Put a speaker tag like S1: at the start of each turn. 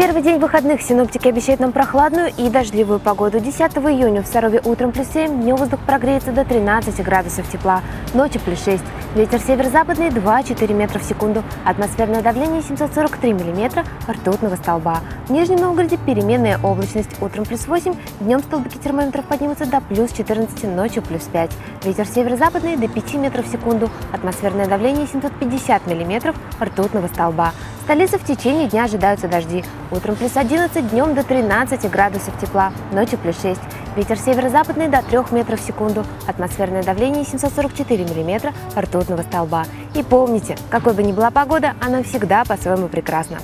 S1: первый день выходных синоптики обещают нам прохладную и дождливую погоду. 10 июня в Сарове утром плюс 7, днем воздух прогреется до 13 градусов тепла, ночью плюс 6. Ветер северо-западный 2-4 метра в секунду, атмосферное давление 743 миллиметра ртутного столба. В Нижнем Новгороде переменная облачность, утром плюс 8, днем столбики термометров поднимутся до плюс 14, ночью плюс 5. Ветер северо-западный до 5 метров в секунду, атмосферное давление 750 миллиметров ртутного столба. Столице в течение дня ожидаются дожди. Утром плюс 11, днем до 13 градусов тепла, ночью плюс 6. Ветер северо-западный до 3 метров в секунду, атмосферное давление 744 миллиметра ртутного столба. И помните, какой бы ни была погода, она всегда по-своему прекрасна.